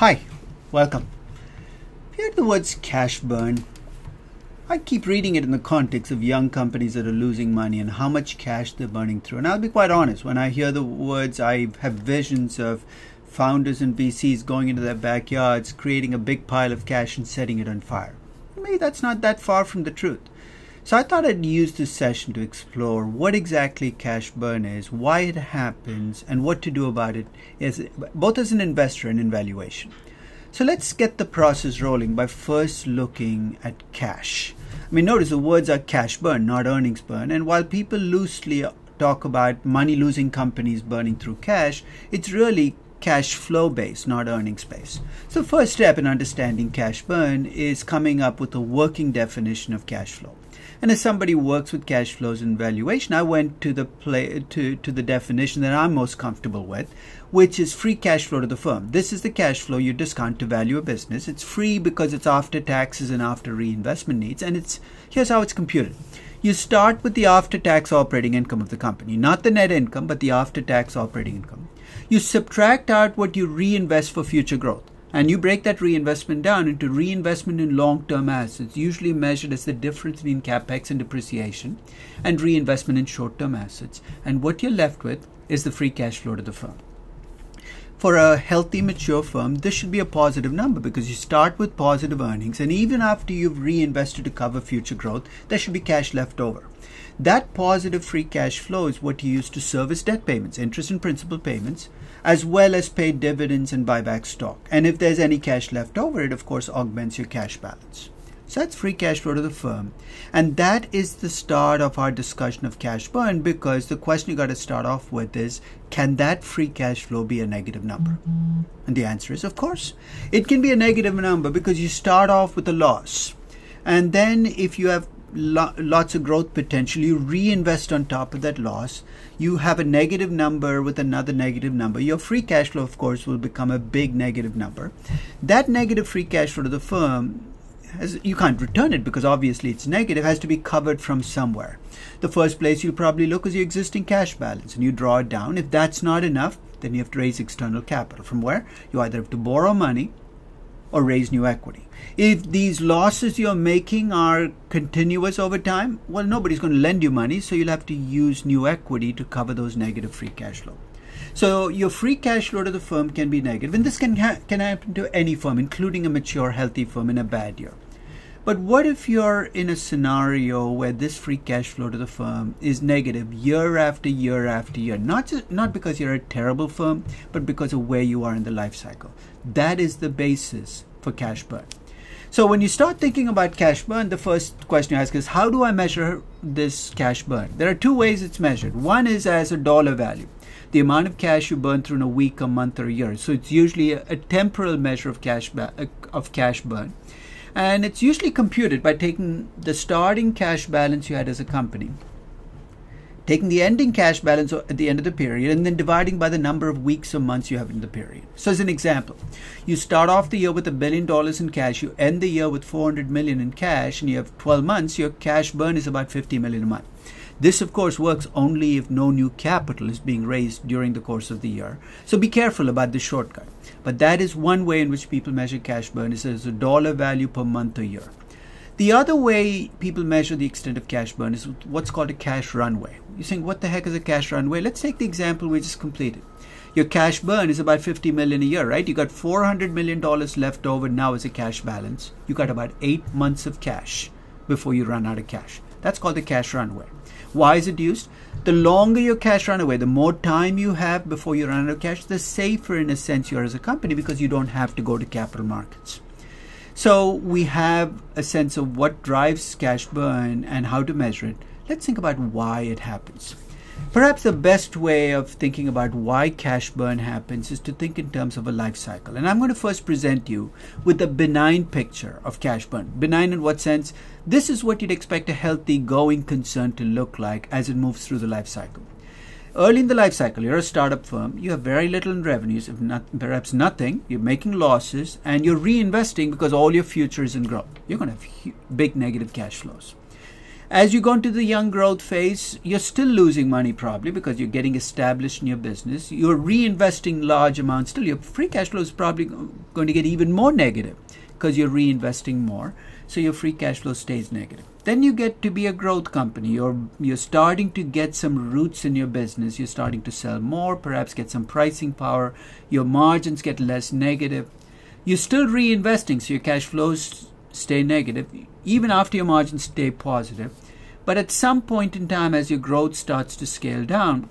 Hi, welcome. Hear the words cash burn. I keep reading it in the context of young companies that are losing money and how much cash they're burning through. And I'll be quite honest, when I hear the words, I have visions of founders and VCs going into their backyards, creating a big pile of cash and setting it on fire. Maybe that's not that far from the truth. So I thought I'd use this session to explore what exactly cash burn is, why it happens, and what to do about it, as, both as an investor and in valuation. So let's get the process rolling by first looking at cash. I mean, notice the words are cash burn, not earnings burn. And while people loosely talk about money losing companies burning through cash, it's really cash flow based, not earnings based. So, first step in understanding cash burn is coming up with a working definition of cash flow. And as somebody who works with cash flows and valuation, I went to the play to, to the definition that I'm most comfortable with, which is free cash flow to the firm. This is the cash flow you discount to value a business. It's free because it's after taxes and after reinvestment needs, and it's here's how it's computed. You start with the after tax operating income of the company, not the net income, but the after tax operating income. You subtract out what you reinvest for future growth. And you break that reinvestment down into reinvestment in long term assets, usually measured as the difference between capex and depreciation, and reinvestment in short term assets. And what you're left with is the free cash flow to the firm. For a healthy, mature firm, this should be a positive number because you start with positive earnings, and even after you've reinvested to cover future growth, there should be cash left over. That positive free cash flow is what you use to service debt payments, interest and principal payments, as well as pay dividends and buy back stock. And if there's any cash left over, it of course augments your cash balance. So that's free cash flow to the firm. And that is the start of our discussion of cash burn because the question you got to start off with is can that free cash flow be a negative number? Mm-hmm. And the answer is of course. It can be a negative number because you start off with a loss. And then if you have lo- lots of growth potential, you reinvest on top of that loss, you have a negative number with another negative number. Your free cash flow, of course, will become a big negative number. That negative free cash flow to the firm has, you can't return it because obviously it's negative, has to be covered from somewhere. The first place you probably look is your existing cash balance and you draw it down. If that's not enough, then you have to raise external capital. From where? You either have to borrow money or raise new equity. If these losses you're making are continuous over time, well, nobody's going to lend you money, so you'll have to use new equity to cover those negative free cash flow. So your free cash flow to the firm can be negative, and this can ha- can happen to any firm, including a mature, healthy firm in a bad year. But what if you're in a scenario where this free cash flow to the firm is negative year after year after year? Not just, not because you're a terrible firm, but because of where you are in the life cycle. That is the basis for cash burn. So when you start thinking about cash burn, the first question you ask is how do I measure this cash burn? There are two ways it's measured. One is as a dollar value the amount of cash you burn through in a week, a month, or a year. So it's usually a, a temporal measure of cash of cash burn and it's usually computed by taking the starting cash balance you had as a company taking the ending cash balance at the end of the period and then dividing by the number of weeks or months you have in the period. So as an example, you start off the year with a billion dollars in cash, you end the year with 400 million in cash and you have 12 months, your cash burn is about 50 million a month. This, of course, works only if no new capital is being raised during the course of the year. So be careful about this shortcut. But that is one way in which people measure cash burn is as a dollar value per month or year. The other way people measure the extent of cash burn is what's called a cash runway. You're saying, what the heck is a cash runway? Let's take the example we just completed. Your cash burn is about 50 million a year, right? You got 400 million dollars left over now as a cash balance. You got about eight months of cash before you run out of cash. That's called the cash runway. Why is it used? The longer your cash runway, the more time you have before you run out of cash, the safer in a sense you are as a company because you don't have to go to capital markets. So we have a sense of what drives cash burn and how to measure it. Let's think about why it happens. Perhaps the best way of thinking about why cash burn happens is to think in terms of a life cycle. And I'm going to first present you with a benign picture of cash burn. Benign in what sense? This is what you'd expect a healthy going concern to look like as it moves through the life cycle. Early in the life cycle, you're a startup firm, you have very little in revenues, if not, perhaps nothing, you're making losses, and you're reinvesting because all your future is in growth. You're going to have big negative cash flows. As you go into the young growth phase, you're still losing money probably because you're getting established in your business. You're reinvesting large amounts still. Your free cash flow is probably going to get even more negative because you're reinvesting more. So your free cash flow stays negative. Then you get to be a growth company. You're you're starting to get some roots in your business. You're starting to sell more, perhaps get some pricing power. Your margins get less negative. You're still reinvesting, so your cash flows stay negative even after your margins stay positive. But at some point in time, as your growth starts to scale down,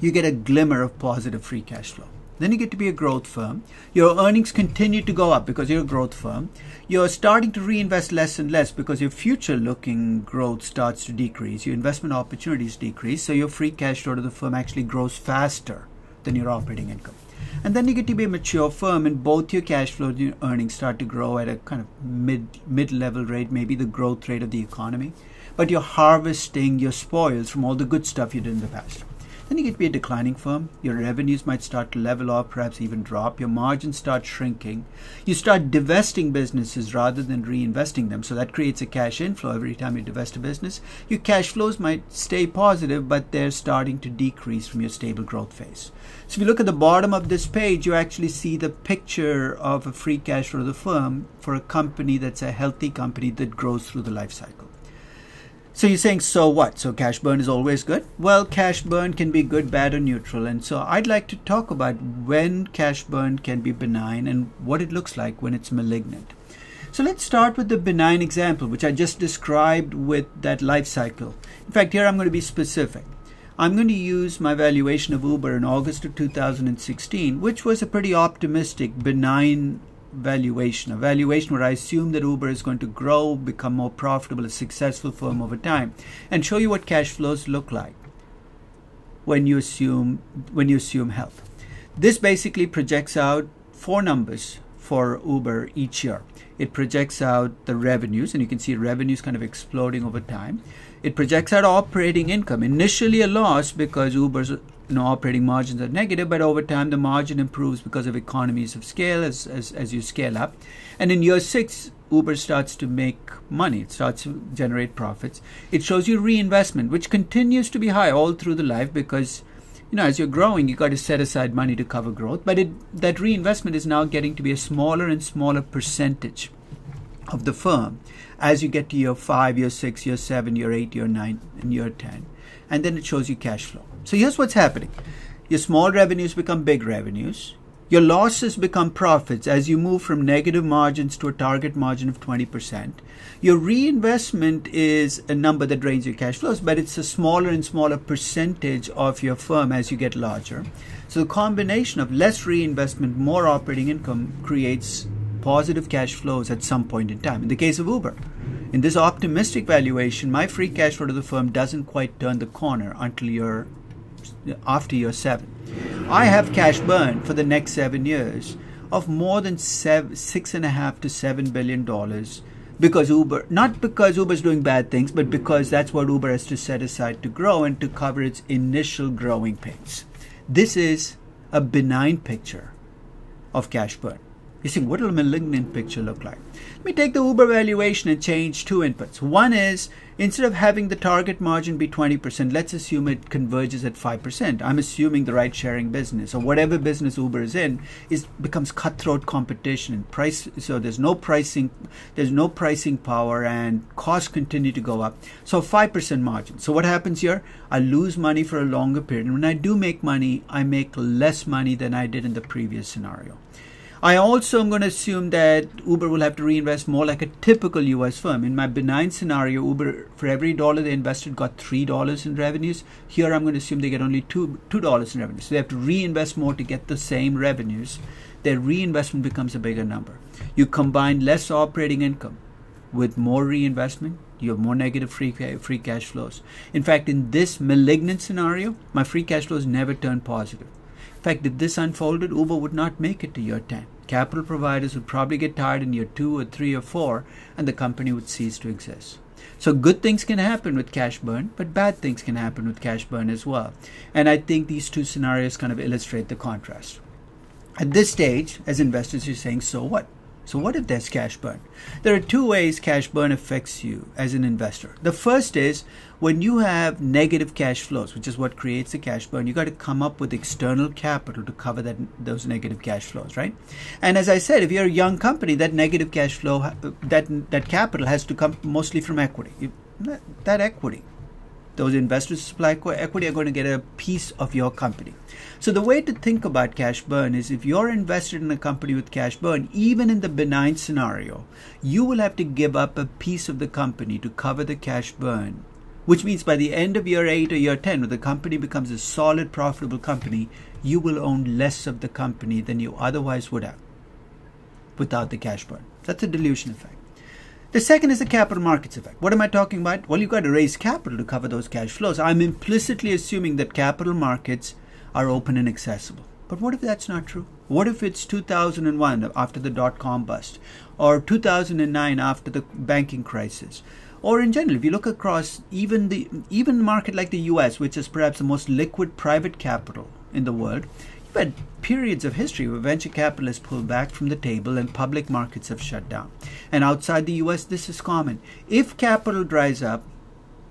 you get a glimmer of positive free cash flow. Then you get to be a growth firm. Your earnings continue to go up because you're a growth firm. You're starting to reinvest less and less because your future looking growth starts to decrease. Your investment opportunities decrease. So your free cash flow to the firm actually grows faster than your operating income. And then you get to be a mature firm, and both your cash flow and your earnings start to grow at a kind of mid mid level rate, maybe the growth rate of the economy. But you're harvesting your spoils from all the good stuff you did in the past. Then you could be a declining firm. Your revenues might start to level off, perhaps even drop. Your margins start shrinking. You start divesting businesses rather than reinvesting them. So that creates a cash inflow every time you divest a business. Your cash flows might stay positive, but they're starting to decrease from your stable growth phase. So if you look at the bottom of this page, you actually see the picture of a free cash flow of the firm for a company that's a healthy company that grows through the life cycle. So you're saying, so what? So cash burn is always good? Well, cash burn can be good, bad, or neutral. And so I'd like to talk about when cash burn can be benign and what it looks like when it's malignant. So let's start with the benign example, which I just described with that life cycle. In fact, here I'm going to be specific. I'm going to use my valuation of Uber in August of 2016, which was a pretty optimistic, benign valuation, a valuation where I assume that Uber is going to grow, become more profitable, a successful firm over time, and show you what cash flows look like when you assume when you assume health. This basically projects out four numbers for Uber each year. It projects out the revenues, and you can see revenues kind of exploding over time. It projects out operating income, initially a loss because Uber's you know, operating margins are negative, but over time the margin improves because of economies of scale as, as, as you scale up. And in year six, Uber starts to make money. It starts to generate profits. It shows you reinvestment, which continues to be high all through the life because, you know, as you're growing, you've got to set aside money to cover growth. But it, that reinvestment is now getting to be a smaller and smaller percentage of the firm as you get to year five, year six, year seven, year eight, year nine, and year ten. And then it shows you cash flow. So here's what's happening. Your small revenues become big revenues. Your losses become profits as you move from negative margins to a target margin of 20%. Your reinvestment is a number that drains your cash flows, but it's a smaller and smaller percentage of your firm as you get larger. So the combination of less reinvestment, more operating income creates positive cash flows at some point in time. In the case of Uber, in this optimistic valuation, my free cash flow to the firm doesn't quite turn the corner until you're after year seven. I have cash burn for the next seven years of more than seven, six and a half to seven billion dollars because Uber, not because Uber's doing bad things, but because that's what Uber has to set aside to grow and to cover its initial growing pains. This is a benign picture of cash burn. You see, what will a malignant picture look like? Let me take the Uber valuation and change two inputs. One is instead of having the target margin be 20%, let's assume it converges at 5%. I'm assuming the ride sharing business or whatever business Uber is in is becomes cutthroat competition and price so there's no pricing there's no pricing power and costs continue to go up. So 5% margin. So what happens here? I lose money for a longer period. And when I do make money, I make less money than I did in the previous scenario. I also am going to assume that Uber will have to reinvest more like a typical US firm. In my benign scenario, Uber, for every dollar they invested, got $3 in revenues. Here I'm going to assume they get only $2, $2 in revenues. So they have to reinvest more to get the same revenues. Their reinvestment becomes a bigger number. You combine less operating income with more reinvestment, you have more negative free, free cash flows. In fact, in this malignant scenario, my free cash flows never turn positive. In fact, if this unfolded, Uber would not make it to year 10. Capital providers would probably get tired in year 2 or 3 or 4, and the company would cease to exist. So good things can happen with cash burn, but bad things can happen with cash burn as well. And I think these two scenarios kind of illustrate the contrast. At this stage, as investors, you're saying, so what? So, what if there's cash burn? There are two ways cash burn affects you as an investor. The first is when you have negative cash flows, which is what creates the cash burn, you got to come up with external capital to cover that those negative cash flows, right? And as I said, if you're a young company, that negative cash flow, uh, that that capital has to come mostly from equity. That, that equity those investors supply equity are going to get a piece of your company. So the way to think about cash burn is if you're invested in a company with cash burn, even in the benign scenario, you will have to give up a piece of the company to cover the cash burn. Which means by the end of year 8 or year 10, when the company becomes a solid, profitable company, you will own less of the company than you otherwise would have without the cash burn. That's a dilution effect. The second is the capital markets effect. What am I talking about? Well, you've got to raise capital to cover those cash flows. I'm implicitly assuming that capital markets are open and accessible. But what if that's not true? What if it's 2001 after the dot com bust, or 2009 after the banking crisis? Or in general, if you look across even the even market like the US, which is perhaps the most liquid private capital in the world, you've had periods of history where venture capitalists pull back from the table and public markets have shut down. And outside the US, this is common. If capital dries up,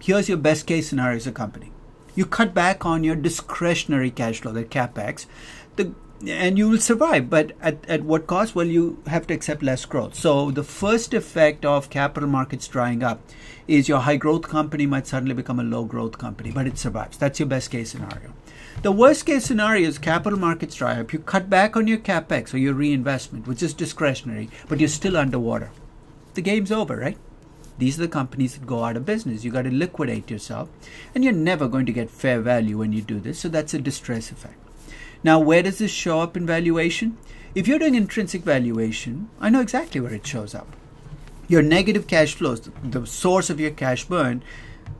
here's your best case scenario as a company. You cut back on your discretionary cash flow, the capex, the, and you will survive. But at, at what cost? Well, you have to accept less growth. So the first effect of capital markets drying up is your high growth company might suddenly become a low growth company, but it survives. That's your best case scenario. The worst case scenario is capital markets dry up. You cut back on your capex or your reinvestment, which is discretionary, but you're still underwater. The game's over, right? These are the companies that go out of business. You got to liquidate yourself, and you're never going to get fair value when you do this. So that's a distress effect. Now, where does this show up in valuation? If you're doing intrinsic valuation, I know exactly where it shows up. Your negative cash flows, the source of your cash burn,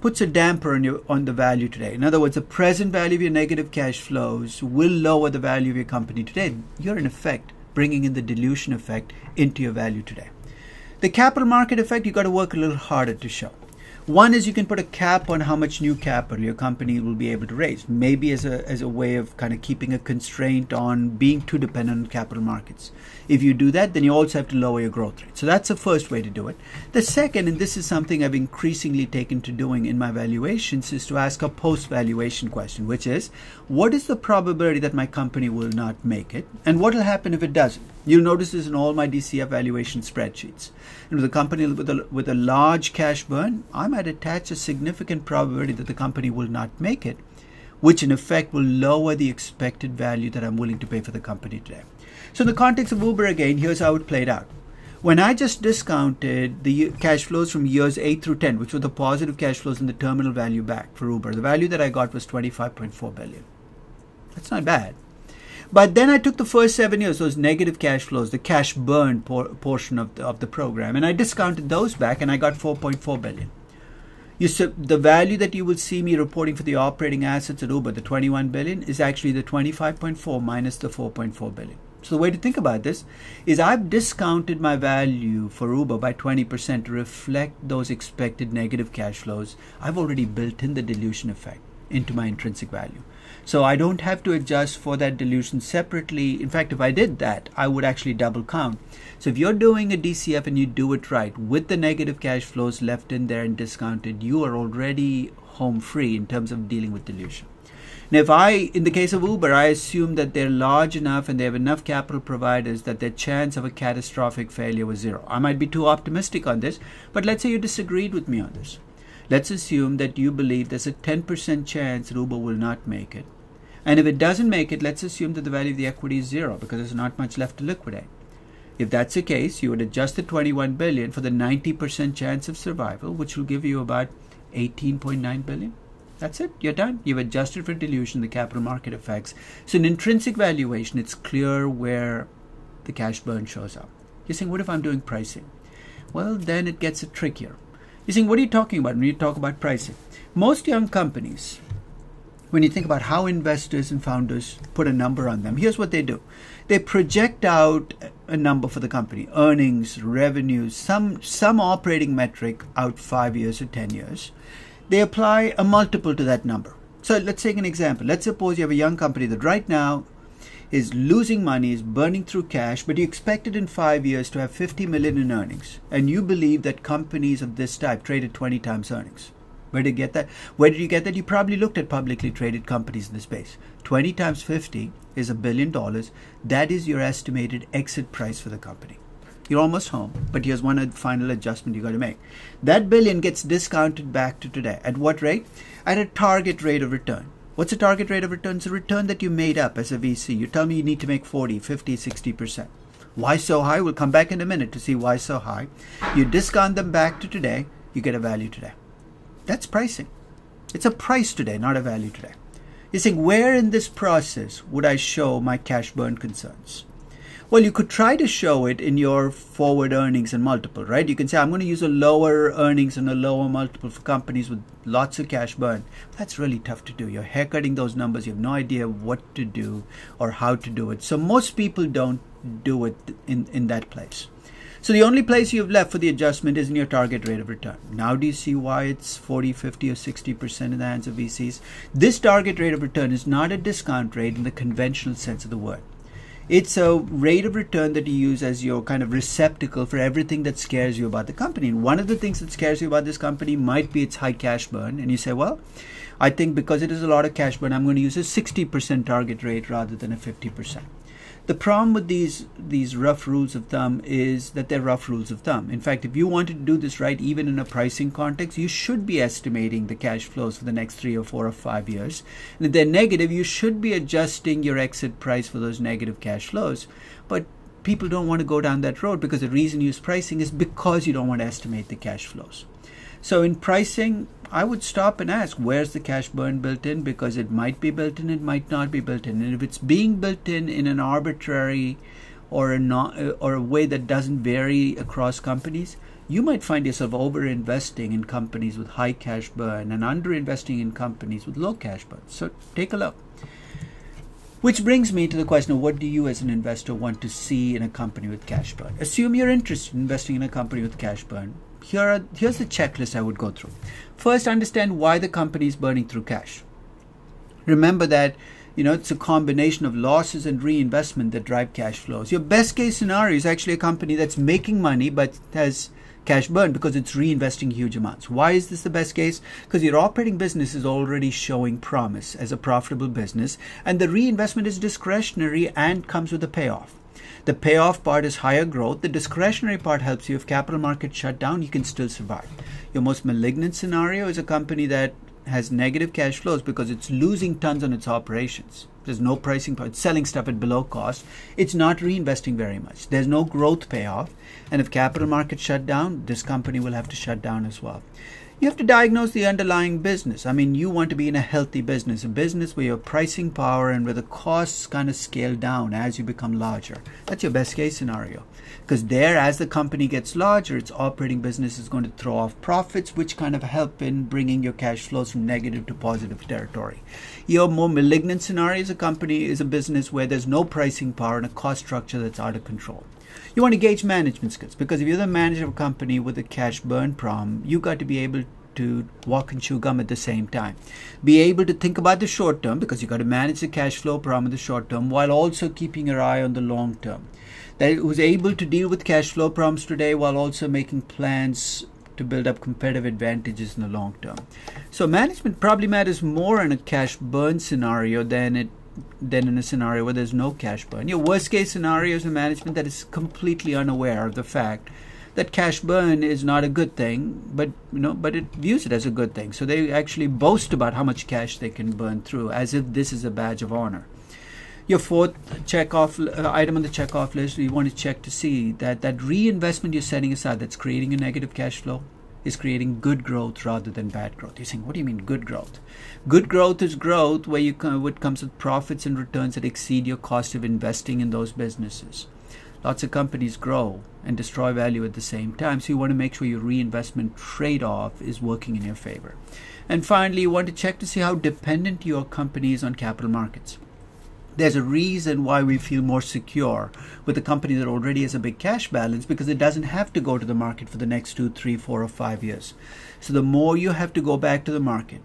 puts a damper on your on the value today. In other words, the present value of your negative cash flows will lower the value of your company today. You're in effect bringing in the dilution effect into your value today. The capital market effect, you've got to work a little harder to show. One is you can put a cap on how much new capital your company will be able to raise, maybe as a, as a way of kind of keeping a constraint on being too dependent on capital markets. If you do that, then you also have to lower your growth rate. So that's the first way to do it. The second, and this is something I've increasingly taken to doing in my valuations, is to ask a post valuation question, which is what is the probability that my company will not make it? And what will happen if it doesn't? You'll notice this in all my DCF valuation spreadsheets. And with a company with a, with a large cash burn, I might attach a significant probability that the company will not make it, which in effect will lower the expected value that I'm willing to pay for the company today. So in the context of Uber again, here's how it played out. When I just discounted the cash flows from years 8 through 10, which were the positive cash flows in the terminal value back for Uber, the value that I got was 25.4 billion. That's not bad. But then I took the first seven years, those negative cash flows, the cash burn por- portion of the, of the program, and I discounted those back, and I got 4.4 billion. You the value that you will see me reporting for the operating assets at Uber, the 21 billion, is actually the 25.4 minus the 4.4 billion. So the way to think about this is I've discounted my value for Uber by 20% to reflect those expected negative cash flows. I've already built in the dilution effect into my intrinsic value. So I don't have to adjust for that dilution separately. In fact, if I did that, I would actually double count. So if you're doing a DCF and you do it right with the negative cash flows left in there and discounted, you are already home free in terms of dealing with dilution. Now, if I, in the case of Uber, I assume that they're large enough and they have enough capital providers that their chance of a catastrophic failure was zero. I might be too optimistic on this, but let's say you disagreed with me on this. Let's assume that you believe there's a 10% chance Uber will not make it. And if it doesn't make it, let's assume that the value of the equity is zero because there's not much left to liquidate. If that's the case, you would adjust the 21 billion for the 90% chance of survival, which will give you about 18.9 billion. That's it. You're done. You've adjusted for dilution, the capital market effects. So in intrinsic valuation, it's clear where the cash burn shows up. You're saying, what if I'm doing pricing? Well, then it gets a trickier. You're saying, what are you talking about when you talk about pricing? Most young companies, when you think about how investors and founders put a number on them, here's what they do. They project out a number for the company, earnings, revenues, some some operating metric out 5 years or 10 years. They apply a multiple to that number. So let's take an example. Let's suppose you have a young company that right now is losing money, is burning through cash, but you expect it in five years to have 50 million in earnings, and you believe that companies of this type trade at 20 times earnings. Where did you get that? Where did you get that? You probably looked at publicly traded companies in the space. 20 times 50 is a billion dollars. That is your estimated exit price for the company. You're almost home, but here's one final adjustment you got to make. That billion gets discounted back to today. At what rate? At a target rate of return. What's the target rate of return? It's a return that you made up as a VC. You tell me you need to make 40, 50, 60%. Why so high? We'll come back in a minute to see why so high. You discount them back to today, you get a value today. That's pricing. It's a price today, not a value today. You're saying, where in this process would I show my cash burn concerns? Well, you could try to show it in your forward earnings and multiple, right? You can say, I'm going to use a lower earnings and a lower multiple for companies with lots of cash burn. That's really tough to do. You're haircutting those numbers. You have no idea what to do or how to do it. So most people don't do it in, in that place. So the only place you've left for the adjustment is in your target rate of return. Now do you see why it's 40, 50 or 60% in the hands of VCs? This target rate of return is not a discount rate in the conventional sense of the word. It's a rate of return that you use as your kind of receptacle for everything that scares you about the company. And one of the things that scares you about this company might be its high cash burn. And you say, well, I think because it is a lot of cash burn, I'm going to use a 60% target rate rather than a 50%. The problem with these these rough rules of thumb is that they're rough rules of thumb. In fact, if you wanted to do this right, even in a pricing context, you should be estimating the cash flows for the next three or four or five years. And if they're negative, you should be adjusting your exit price for those negative cash flows. But people don't want to go down that road because the reason you use pricing is because you don't want to estimate the cash flows. So in pricing, I would stop and ask, where's the cash burn built in? Because it might be built in, it might not be built in. And if it's being built in in an arbitrary or a, not, uh, or a way that doesn't vary across companies, you might find yourself over investing in companies with high cash burn and under investing in companies with low cash burn. So take a look. Which brings me to the question of what do you as an investor want to see in a company with cash burn? Assume you're interested in investing in a company with cash burn here are, here's the checklist I would go through. First, understand why the company is burning through cash. Remember that you know it's a combination of losses and reinvestment that drive cash flows. Your best case scenario is actually a company that's making money but has cash burn because it's reinvesting huge amounts. Why is this the best case? Because your operating business is already showing promise as a profitable business, and the reinvestment is discretionary and comes with a payoff. The payoff part is higher growth. The discretionary part helps you. If capital markets shut down, you can still survive. Your most malignant scenario is a company that has negative cash flows because it's losing tons on its operations. There's no pricing power. It's selling stuff at below cost. It's not reinvesting very much. There's no growth payoff. And if capital markets shut down, this company will have to shut down as well you have to diagnose the underlying business. I mean, you want to be in a healthy business, a business where your pricing power and where the costs kind of scale down as you become larger. That's your best case scenario. Because there, as the company gets larger, its operating business is going to throw off profits, which kind of help in bringing your cash flows from negative to positive territory. Your more malignant scenario is a company is a business where there's no pricing power and a cost structure that's out of control. You want to gauge management skills because if you're the manager of a company with a cash burn problem, you've got to be able to walk and chew gum at the same time. Be able to think about the short term because you've got to manage the cash flow problem in the short term while also keeping your eye on the long term. That it was able to deal with cash flow problems today while also making plans to build up competitive advantages in the long term. So management probably matters more in a cash burn scenario than it than in a scenario where there's no cash burn. Your worst case scenario is a management that is completely unaware of the fact that cash burn is not a good thing, but you know, but it views it as a good thing. So they actually boast about how much cash they can burn through, as if this is a badge of honor. Your fourth check off uh, item on the check off list, you want to check to see that that reinvestment you're setting aside that's creating a negative cash flow is creating good growth rather than bad growth. You're saying, what do you mean good growth? Good growth is growth where you come, what comes with profits and returns that exceed your cost of investing in those businesses. Lots of companies grow and destroy value at the same time, so you want to make sure your reinvestment trade-off is working in your favor. And finally, you want to check to see how dependent your company is on capital markets there's a reason why we feel more secure with a company that already has a big cash balance because it doesn't have to go to the market for the next two, three, four, or five years. So the more you have to go back to the market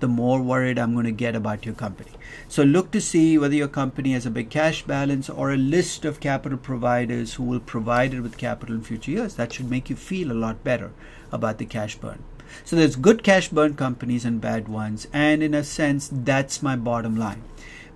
the more worried I'm going to get about your company. So look to see whether your company has a big cash balance or a list of capital providers who will provide it with capital in future years. That should make you feel a lot better about the cash burn. So there's good cash burn companies and bad ones. And in a sense, that's my bottom line.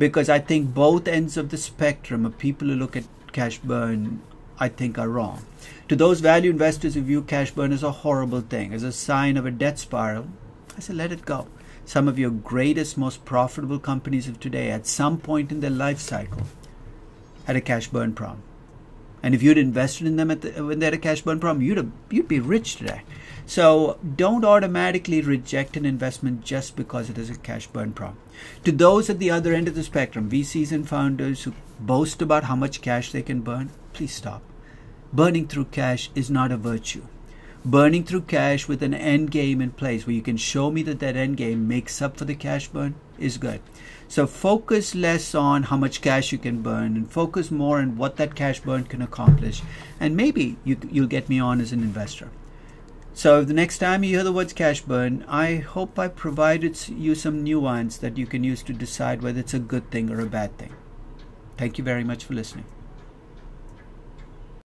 Because I think both ends of the spectrum of people who look at cash burn, I think are wrong. To those value investors who view cash burn as a horrible thing, as a sign of a debt spiral, I say let it go. Some of your greatest, most profitable companies of today, at some point in their life cycle, had a cash burn problem. And if you'd invested in them at the, when they had a cash burn problem, you'd have, you'd be rich today. So don't automatically reject an investment just because it is a cash burn problem. To those at the other end of the spectrum, VCs and founders who boast about how much cash they can burn, please stop. Burning through cash is not a virtue. Burning through cash with an end game in place where you can show me that that end game makes up for the cash burn is good. So focus less on how much cash you can burn and focus more on what that cash burn can accomplish. And maybe you, you'll get me on as an investor. So the next time you hear the words cash burn, I hope I provided you some nuance that you can use to decide whether it's a good thing or a bad thing. Thank you very much for listening.